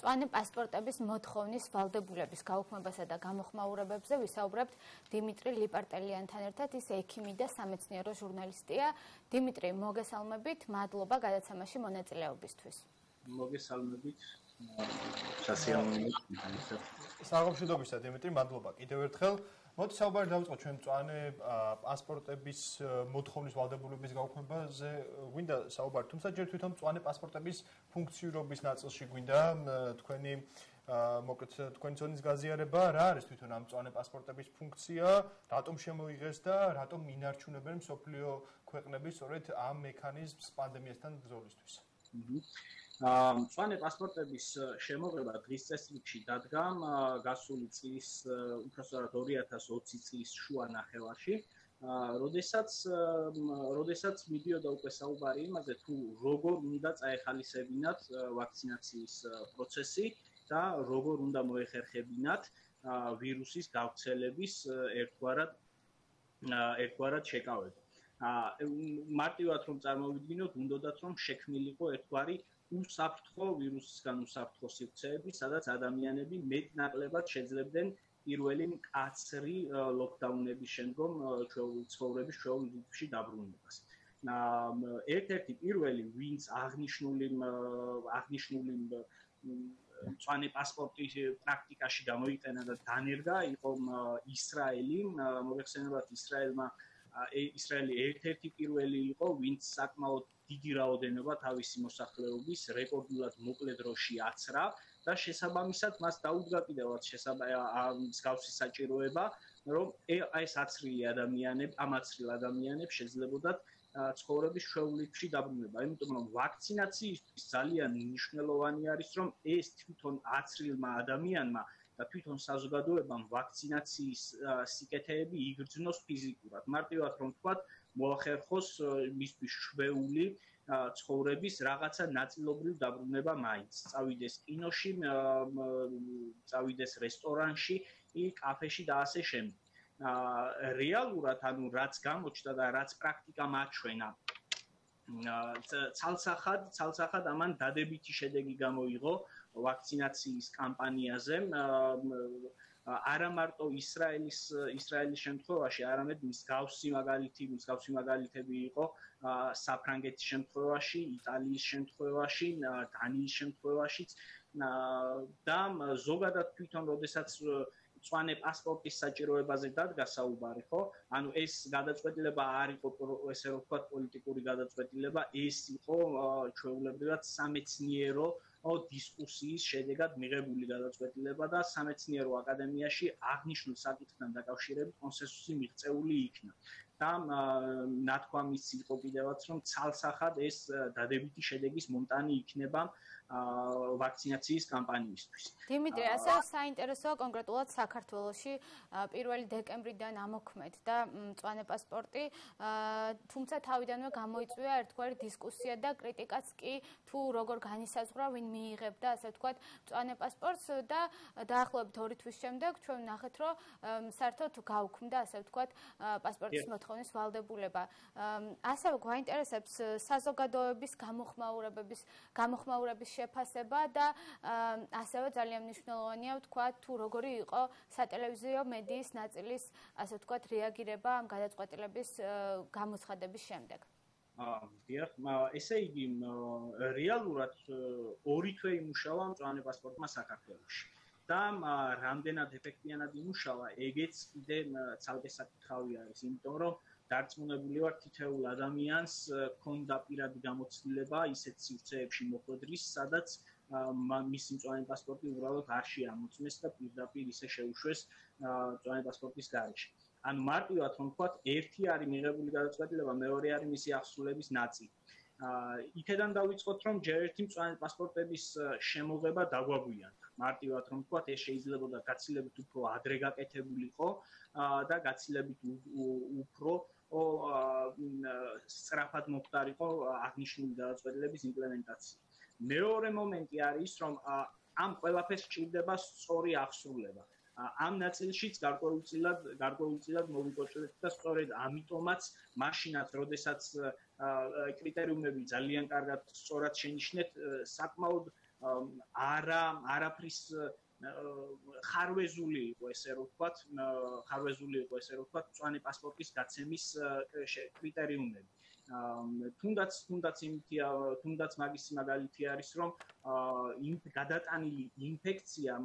მწვანე პასპორტების მოთხოვნის ვალდებულების გაუქმებასა და გამოხმაურებებზე ვისაუბრებთ დიმიტრი ლიპარტელიანთან ერთად, ის ექიმი და სამეცნიერო ჟურნალისტია. დიმიტრი, მოგესალმებით, მადლობა გადაცემაში მონაწილეობისთვის. მოგესალმებით. სასიამოვნო. საღამოშიდობისა, დიმიტრი, მადლობა კიდევ ერთხელ. მოდი საუბარი დავიწყოთ ჩვენ მწვანე პასპორტების მოთხოვნის ვალდებულების გაუქმებაზე. გვინდა საუბარი, თუმცა ჯერ თვითონ მწვანე პასპორტების ფუნქციურობის ნაწილში გვინდა თქვენი მოკლედ თქვენი ზონის გაზიარება, რა არის თვითონ ამ მწვანე პასპორტების ფუნქცია, რატომ შემოიღეს და რატომ ინარჩუნებენ მსოფლიო ქვეყნები სწორედ ამ მექანიზმს პანდემიასთან ბრძოლისთვის. მწვანე პასპორტების შემოღება დღის წესრიგში დადგა გასული წლის უბრალოდ 2020 წლის შუა ნახევარში. როდესაც როდესაც მიდიოდა უკვე საუბარი იმაზე თუ როგორ უნდა წაეხალისებინათ ვაქცინაციის პროცესი და როგორ უნდა მოეხერხებინათ ვირუსის გავრცელების ერთგვარად ერთგვარად შეკავება. ა მარტივად რომ წარმოვიდგინოთ, უნდათ რომ შექმნილიყო ერთგვარი უსაფრთხო ვირუსისგან უსაფრთხო სივრცეები, სადაც ადამიანები მეტნაკლებად შეძლებდნენ პირველი მკაცრი ლოკდაუნების შემდგომ ცხოვრების ჩვეულ რიტმში დაბრუნებას. ერთ-ერთი პირველი, ვინც აღნიშნული აღნიშნული მწვანე პასპორტი პრაქტიკაში გამოიყენა და დანერგა, იყო ისრაელი, მოიხსენებათ ისრაელმა ისრაელი ერთ-ერთი პირველი იყო, ვინც საკმაოდ დიდი რაოდენობა თავისი მოსახლეობის რეკორდულად მოკლე დროში აცრა და შესაბამისად მას დაუდგა კიდევაც მსგავსი საჭიროება, რომ ეს აცრილი ადამიანები, ამაცრილ ადამიანებს შეძლებოდათ ცხოვრების შეულიჩი დაბრუნება. იმიტომ რომ ვაქცინაციის ძალიან მნიშვნელოვანი არის, რომ ეს თვითონ აცრილმა ადამიანმა და თვითონ საზოგადოებამ ვაქცინაციის სიკეთეები იგრძნოს ფიზიკურად. მარტივად რომ ვთქვათ, მოახერხოს მისთვის შვეული ცხოვრების რაღაცა ნაწილობრივ დაბრუნება მაინც. წავიდეს კინოში, წავიდეს რესტორანში, ი კაფეში და ასე შემდეგ. აა რეალურად ანუ რაც გამოჩნდა და რაც პრაქტიკა მაჩვენა ცალსახად ცალსახად ამან დადებითი შედეგი გამოიღო ვაქცინაციის კამპანიაზე არა მარტო ისრაელის ისრაელის შემთხვევაში, არამედ მსგავსი მაგალითი, მსგავსი მაგალითები იყო საფრანგეთის შემთხვევაში, იტალიის შემთხვევაში, დანიის შემთხვევაშიც და ზოგადად თვითონ როდესაც წვანე პასპორტის საჭიროებაზე დადგა საუბარი, ხო? ანუ ეს გადაწყვეტილება არ იყო ესე რომ ვთქვათ პოლიტიკური გადაწყვეტილება, ეს იყო ჩვეულებრივად სამეცნიერო ო დისკუსიის შედეგად მიღებული გადაწყვეტილება და სამეცნიერო აკადემიაში აღნიშნულ საკითხთან დაკავშირებით კონსენსუსი მიღწეული იქნა. და ნათქვამის იყო კიდევაც რომ ცალსახად ეს დადებითი შედეგის მონტანი იქნება ვაქცინაციის კამპანიისთვის. დიმიტრი, ასე საინტერესოა კონკრეტულად საქართველოში 1 დეკემბრიდან ამოქმედ და მწვანე პასპორტი, თუმცა თავიდანვე გამოიწვია ერთგვარი დისკუსია და კრიტიკაც კი თუ როგორ განისაზღვრა ვინ მიიღებდა, ასე ვთქვათ, მწვანე პასპორტს და დაახლოებით 2 თვის შემდეგ ჩვენ ნახეთ, რომ საერთოდ გაუქმდა, ასე ვთქვათ, პასპორტის მოთხოვნის ვალდებულება. ასევე გვაინტერესებს საზოგადოების გამოხმაურებების გამოხმაურების შეფასება და ასევე ძალიან მნიშვნელოვანია ვთქვა თუ როგორი იყო სატელევიზიო მედიის ნაწილის ასე ვთქვა რეაგირება ამ გადაწყვეტილების გამოცხადების შემდეგ. აა, დიახ, ესე იგი რეალურად ორი თვე იმუშავა მწვანე პასპორტმა საქართველოში. და რამდენად ეფექტიანად იმუშავა, ეგეც კიდე ცალკე საკითხავი არის, იმიტომ რომ დარწმუნებული ვარ თითოეულ ადამიანს ქონდა პირადი გამოცდილება ისეთ სივრცეებში მოხვედრის, სადაც მისი მწვანე პასპორტი უბრალოდ არ შეამოწმეს და პირდაპირ ისე შეუშვეს მწვანე პასპორტის გარეშე. ანუ მარტივად რომ ვთქვათ, ერთი არის მიღებული გადაწყვეტილება, მეორე არის მისი აღსრულების ნაწილი. აა იქედან დავიწყოთ რომ ჯერ ერთი მწვანე პასპორტების შემოღება დაგვაგვიანდა. მარტივად რომ ვთქვათ, ეს შეიძლება და გაცილებით უფრო ადრე გაკეთებულიყო და გაცილებით უფრო ო სწრაფად მოხდარიყო აღნიშნული გადაწყვეტილების იმპლემენტაცია. მეორე მომენტი არის რომ ამ ყველაფერს ჭირდება სწორი აღსრულება. ამ ნაწილშიც გარკვეულწილად გარკვეულწილად მოვიკოჭრეთ და სწორედ ამიტომაც მაშინაც როდესაც კრიტერიუმები ძალიან კარგად სწორად შენიშნეთ საკმაოდ არა არაფრის ხარვეზული იყო ესე რომ ვთქვათ, ხარვეზული იყო ესე რომ ვთქვათ, წვანი პასპორტის გაცემის კრიტერიუმები. თუნდაც თუნდაც იმთია თუნდაც მაგის მაგალითი არის რომ იმ გადატანილი ინფექცია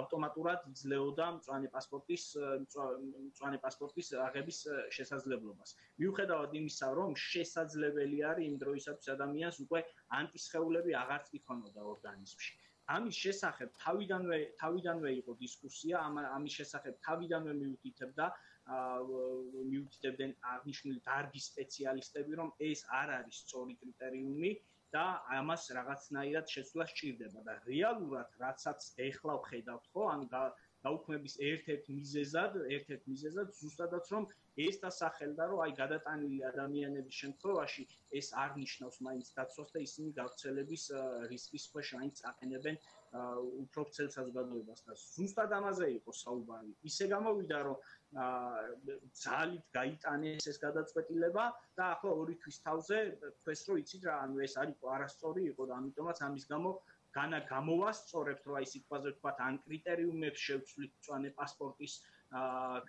ავტომატურად იძლეოდა მწვანე პასპორტის მწვანე პასპორტის აღების შესაძლებლობას მიუხედავად იმისა რომ შესაძლებელი არის იმ დროისათვის ადამიანს უკვე ანტისხეულები აღარც იქონოდა ორგანიზმში ამის შესახებ თავიდანვე თავიდანვე იყო დისკუსია ამ ამის შესახებ თავიდანვე მიუთითებდა მიუთითებდნენ აღნიშნული დარგის სპეციალისტები რომ ეს არ არის სწორი კრიტერიუმი და ამას რაღაცნაირად შეცვლა სჭირდება და რეალურად რაცაც ეხლა ვხედავთ ხო ან დაუქმების ერთ-ერთ მიზეზად ერთ-ერთ მიზეზად ზუსტადაც რომ ეს დასახელდა რომ აი გადატანილი ადამიანების შემთხვევაში ეს არ ნიშნავს მაინც დაცვას და ისინი გავრცელების რისკის ქვეშ აინც აყენებენ უფრო ცელ საზოგადოებას და ზუსტად ამაზე იყო საუბარი. ისე გამოვიდა რომ ძალით გაიტანეს ეს გადაწყვეტილება და ახლა ორი თვის თავზე თქვეს რომ იცით რა ანუ ეს არის არასწორი იყო და ამიტომაც ამის გამო განა გამოვასწორებთ რა ის სიტყვაზე ვთქვათ ან კრიტერიუმებს შევცვლით წვანე პასპორტის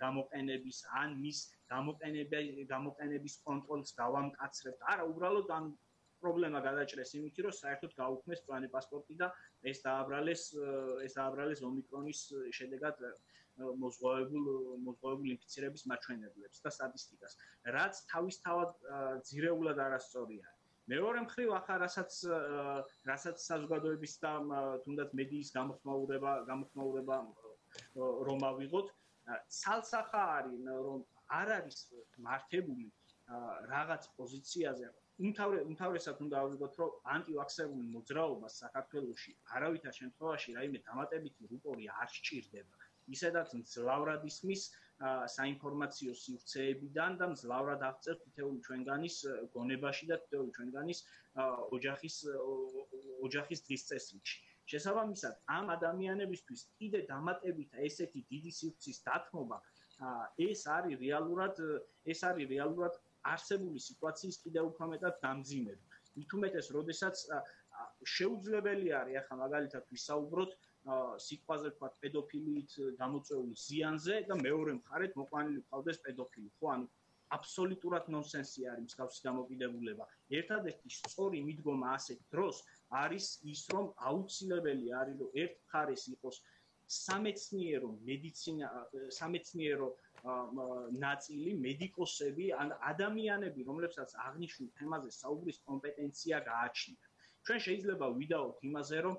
გამოყენების ან მის გამოყენების გამოყენების კონტროლს გავამკაცრებთ. არა, უბრალოდ ამ პრობლემა გადაჭრეს იმით, რომ საერთოდ გაუქმეს პლანი პასპორტი და ეს დააბრალეს ეს დააბრალეს ომიკრონის შედეგად მოზღვავებულ მოზღვავებულ ინფიცირების მაჩვენებლებს და სტატისტიკას, რაც თავისთავად ძირეულად არასწორია. მეორე მხრივ ახლა რასაც რასაც საზოგადოების და თუნდაც მედიის გამოხმაურება გამოხმაურება რომ ავიღოთ ცალსახა არის რომ არ არის მართებული რაღაც პოზიციაზე. უმთავრე უმთავრესად უნდა ავიღოთ რომ ანტივაქსერული მოძრაობა საქართველოში არავითარ შემთხვევაში რაიმე დამატებითი რუპორი არ სჭირდება. ისედაც მძლავრად ისმის საინფორმაციო სივრცეებიდან და მძლავრად აღწევს თითოეული ჩვენგანის გონებაში და თითოეული ჩვენგანის ოჯახის ოჯახის დღის წესრიგში შესაბამისად ამ ადამიანებისთვის კიდე დამატებით ესეთი დიდი სივრცის დათმობა ეს არის რეალურად ეს არის რეალურად არსებული სიტუაციის კიდე უფრო მეტად დამძიმება. მით უმეტეს როდესაც შეუძლებელი არის ახლა მაგალითად ვისაუბროთ სიტყვაზე თქვა პედოფილიით გამოწვეული ზიანზე და მეორე მხარეთ მოყვანილი ყავდეს პედოფილი ხო ანუ აბსოლუტურად ნონსენსი არის მსგავსი დამოკიდებულება. ერთადერთი სწორი მიდგომა ასეთ დროს არის ის, რომ აუცილებელი არის, რომ ერთ მხარეს იყოს სამეცნიერო მედიცინა, სამეცნიერო ნაწილი, მედიკოსები, ან ადამიანები, რომლებსაც აღნიშნულ თემაზე საუბრის კომპეტენცია გააჩნიათ. ჩვენ შეიძლება ვიდაოთ იმაზე, რომ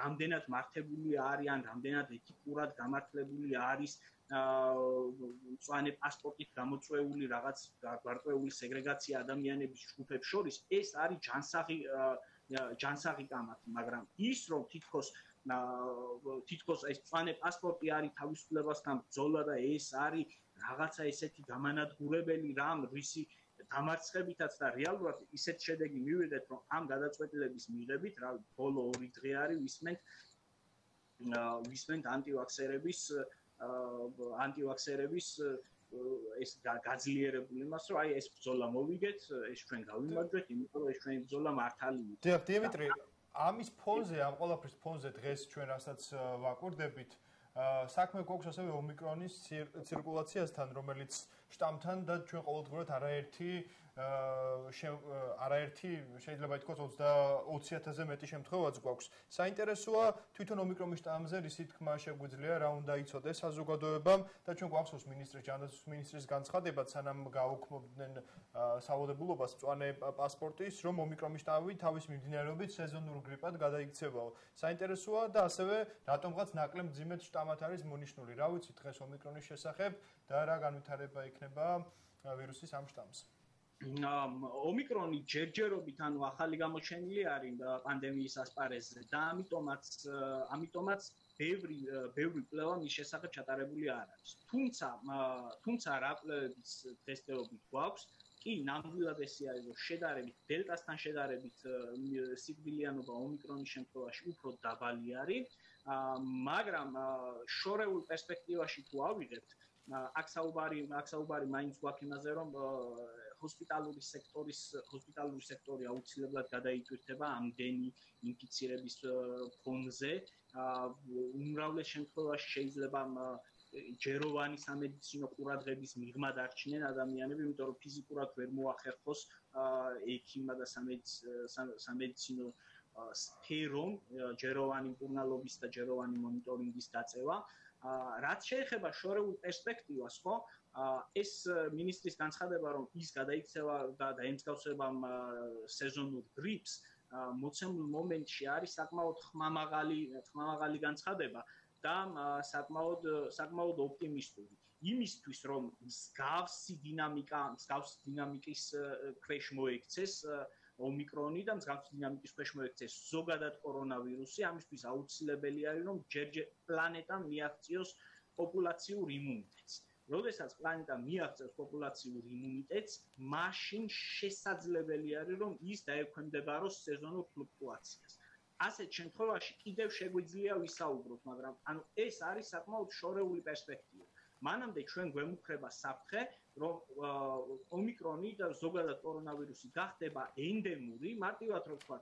რამდენად მართებული არიან, რამდენად ეთიკურად გამართლებული არის მწვანე პასპორტით გამოწვეული რაღაც გარკვეული სეგრეგაცია ადამიანების ჯგუფებს შორის ეს არის ჯანსაღი ჯანსაღი კამათი მაგრამ ის რომ თითქოს თითქოს ეს მწვანე პასპორტი არის თავისუფლებასთან ბრძოლა და ეს არის რაღაცა ესეთი გამანადგურებელი რამ რისი დამარცხებითაც და რეალურად ისეთ შედეგი მივიღეთ რომ ამ გადაწყვეტილების მიღებით რა ბოლო 2 დღე არის ვისმენთ ვისმენთ ანტივაქსერების ანტივაქსერების ეს გაძლიერებული მას რომ აი ეს ბრძოლა მოვიგეთ, ეს ჩვენ გავიმარჯვეთ, იმიტომ რომ ეს ჩვენი ბრძოლა მართალია. დიახ, დიმიტრი, ამის ფონზე, ამ ყველაფრის ფონზე დღეს ჩვენ რასაც ვაკვირდებით, საქმე გვაქვს ასევე ომიკრონის ცირკულაციასთან, რომელიც შტამთან და ჩვენ ყოველდღურად არაერთი არაერთი შეიძლება ითქვას 20000-ზე მეტი შემთხვევაც გვაქვს. საინტერესოა თვითონ ომიკრონის შტამზე რისი თქმა შეგვიძლია, რა უნდა იცოდეს საზოგადოებამ და ჩვენ გვახსოვს ministris ჯანდაცვის ministris განცხადება, სანამ გაუქმობდნენ სავალდებულობას მწვანე პასპორტის, რომ ომიკრონის შტამი თავის მიმდინარეობით სეზონურ გრიპად გადაიქცევაო. საინტერესოა და ასევე რატომღაც ნაკლებ ძიმეთ შტამად არის მონიშნული. რა ვიცი დღეს ომიკრონის შესახებ და რა განვითარება იქნება ვირუსის ამ შტამს. ომიკრონი ჯერჯერობით ანუ ახალი გამოჩენილი არის პანდემიის ასპარეზზე და ამიტომაც ამიტომაც ბევრი ბევრი კვლევა მის შესახებ ჩატარებული არ არის. თუმცა თუმცა რა კვლევების დღესდღეობით გვაქვს, კი ნამდვილად ესე არის, რომ შედარებით დელტასთან შედარებით სიკვდილიანობა ომიკრონის შემთხვევაში უფრო დაბალი არის, მაგრამ შორეულ პერსპექტივაში თუ ავიღებთ, აქ საუბარი აქ საუბარი მაინც გვაქვს იმაზე, რომ ჰოსპიტალური სექტორის ჰოსპიტალური სექტორი აუცილებლად გადაიტვირთება ამდენი ინფიცირების ფონზე. უმრავლეს შემთხვევაში შეიძლება ჯეროვანი სამედიცინო ყურადღების მიღმა დარჩნენ ადამიანები, იმიტომ რომ ფიზიკურად ვერ მოახერხოს ექიმა და სამედიცინო სფერომ ჯეროვანი მკურნალობის და ჯეროვანი მონიტორინგის დაწევა. რაც შეეხება შორეულ პერსპექტივას, ხო? ეს ministris განცხადება, რომ ის გადაიქცევა და დაემსგავსება სეზონურ გრიპს, მოცემულ მომენტში არის საკმაოდ ხმამაღალი ხმამაღალი განცხადება და საკმაოდ საკმაოდ ოპტიმისტური. იმისთვის რომ მსგავსი დინამიკა, მსგავსი დინამიკის ქვეშ მოექცეს ომიკრონი და მსგავსი დინამიკის ქვეშ მოექცეს ზოგადად კორონავირუსი, ამისთვის აუცილებელი არის რომ ჯერჯერ პლანეტამ მიაღწიოს პოპულაციურ იმუნიტეტს. როდესაც პლანეტა მიაღწევს პოპულაციურ იმუნიტეტს, მაშინ შესაძლებელი არის რომ ის დაექვემდებაროს სეზონურ ფლუქტუაციას. ასეთ შემთხვევაში კიდევ შეგვიძლია ვისაუბროთ, მაგრამ ანუ ეს არის საკმაოდ შორეული პერსპექტივა. მანამდე ჩვენ გვემუქრება საფრთხე, რომ ომიკრონი და ზოგადად კორონავირუსი გახდება ენდემური, მარტივად რო ვთქვა,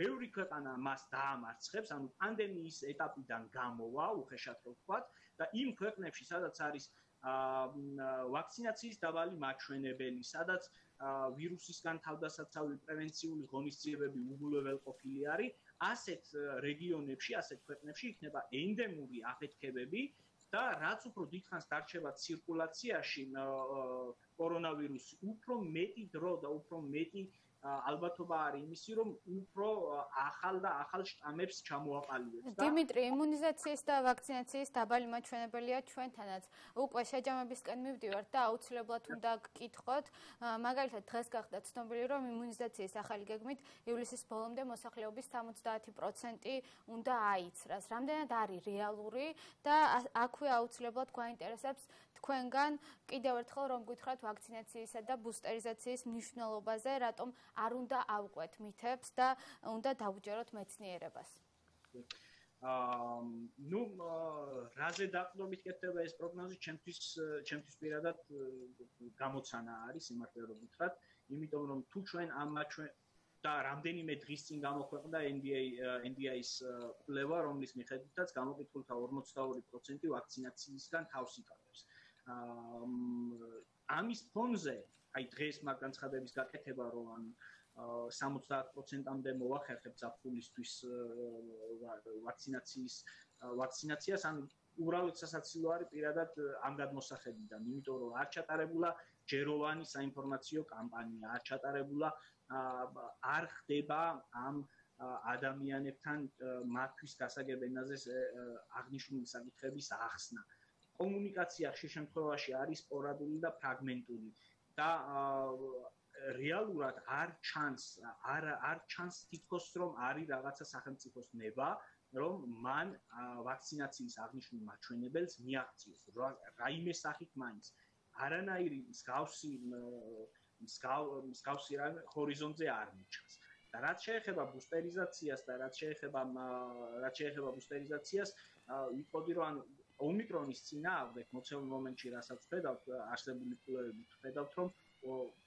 ბევრი ქვეყანა მას დაამარცხებს, ანუ პანდემიის ეტაპიდან გამოვა, უხეშად რო ვთქვა, და იმ ქვეყნებში, სადაც არის ვაქცინაციის დაბალი მაჩვენებელი, სადაც ვირუსისგან თავდასაცავი პრევენციული ღონისძიებები უგულებელყოფილი არის, ასეთ რეგიონებში, ასეთ ქვეყნებში იქნება ენდემური აფეთქებები, და რაც უფრო დიდხანს დარჩება ცირკულაციაში კორონავირუსი, უფრო მეტი დრო და უფრო მეტი ალბათობა არის იმისი, რომ უფრო ახალ და ახალ შტამებს ჩამოაყალიბებს და დიმიტრი, იმუნიზაციის და ვაქცინაციის დაბალი მაჩვენებელია ჩვენთანაც. უკვე შეჯამებისკენ მივდივართ და აუცილებლად უნდა გკითხოთ. მაგალითად, დღეს გახდა ცნობილი, რომ იმუნიზაციის ახალი გეგმით ივლისის ბოლომდე მოსახლეობის 70% უნდა აიცრას. რამდენად არის რეალური და აქვე აუცილებლად გვაინტერესებს თქვენგან კიდევ ერთხელ რომ გითხრათ ვაქცინაციისა და ბუსტერიზაციის მნიშვნელობაზე, რატომ არ უნდა ავყვეთ მითებს და უნდა დავუჯეროთ მეცნიერებას. აა ნუ რაზე დაყრდნობით კეთდება ეს პროგნოზი ჩემთვის ჩემთვის პირადად გამოცანა არის იმართლა რომ გითხრათ, იმიტომ რომ თუ ჩვენ ამ ჩვენ და რამდენიმე დღის წინ გამოქვეყნდა NBA NBA-ის კვლევა, რომლის მიხედვითაც გამოკითხულთა 42% ვაქცინაციისგან თავს იკავებს. ამის ფონზე აი დღეს მაგ განცხადების გაკეთება რომ ან 70%-ამდე მოახერხებ ზაფხულისთვის ვაქცინაციის ვაქცინაციას ან უბრალოდ სასაცილო არის პირადად ამ გადმოსახედიდან იმიტომ რომ არ ჩატარებულა ჯეროვანი საინფორმაციო კამპანია არ ჩატარებულა არ ხდება ამ ადამიანებთან მათთვის გასაგებენაზე აღნიშნული საკითხების ახსნა. კომუნიკაცია ხშირ შემთხვევაში არის სპორადული და ფრაგმენტული და რეალურად არ ჩანს არ არ ჩანს თითქოს რომ არის რაღაცა სახელმწიფოს ნება რომ მან ვაქცინაციის აღნიშნულ მაჩვენებელს მიაღწიოს. რაიმე სახით მაინც. არანაირი მსგავსი მსგავსი რა ჰორიზონტზე არ მიჩანს. და რაც შეეხება ბუსტერიზაციას და რაც შეეხება რაც შეეხება ბუსტერიზაციას ვიყოდი რომ ანუ ომიკრონის წინააღმდეგ მოცემულ მომენტში რასაც ხედავთ არსებული კვლევებით ხედავთ რომ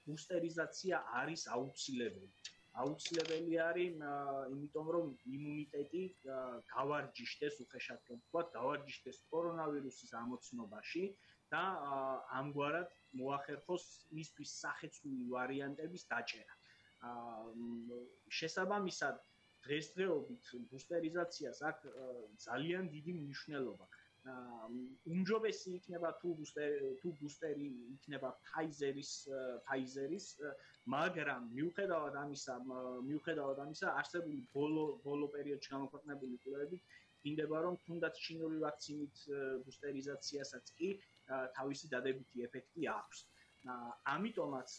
ბუსტერიზაცია არის აუცილებელი. აუცილებელი არის იმიტომ რომ იმუნიტეტი გავარჯიშდეს უხეშად რომ თქვა გავარჯიშდეს კორონავირუსის ამოცნობაში და ამგვარად მოახერხოს მისთვის სახეცვლილი ვარიანტების დაჭერა. შესაბამისად დღესდღეობით ბუსტერიზაციას აქვს ძალიან დიდი მნიშვნელობა უმჯობესი იქნება თუ ბუსტერი თუ ბუსტერი იქნება Pfizer-ის Pfizer-ის, მაგრამ მიუხედავად ამისა, მიუხედავად ამისა, არსებული ბოლო ბოლო პერიოდში გამოქვეყნებული კვლევებით გინდება რომ თუნდაც ჩინური ვაქცინით ბუსტერიზაციასაც კი თავისი დადებითი ეფექტი აქვს. ამიტომაც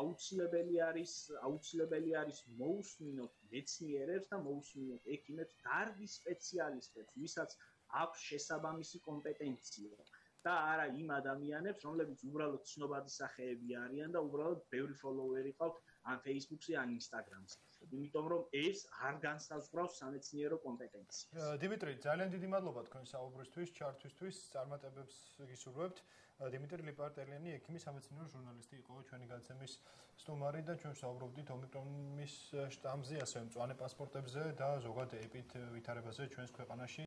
აუცილებელი არის აუცილებელი არის მოусმინოთ მეცნიერებს და მოусმინოთ ექიმებს, გარდი სპეციალისტებს, ვისაც აქვს შესაბამისი კომპეტენცია და არა იმ ადამიანებს, რომლებიც უბრალოდ ცნობადი სახეები არიან და უბრალოდ ბევრი ფოლოვერი ყავთ ან Facebook-ზე ან Instagram-ზე. იმიტომ რომ ეს არ განსაზღვრავს სამეცნიერო კომპეტენციას. დიმიტრი, ძალიან დიდი მადლობა თქვენ საუბრისთვის, ჩართვისთვის, წარმატებებს გისურვებთ. დიმიტრი ლიპარტელიანი, ექიმი სამეცნიერო ჟურნალისტი იყო ჩვენი გაცემის სტუმარი და ჩვენ საუბრობდით ომიკრონის შტამზე, ასევე მწვანე პასპორტებზე და ზოგადად ეპიდ ვითარებაზე ჩვენს ქვეყანაში.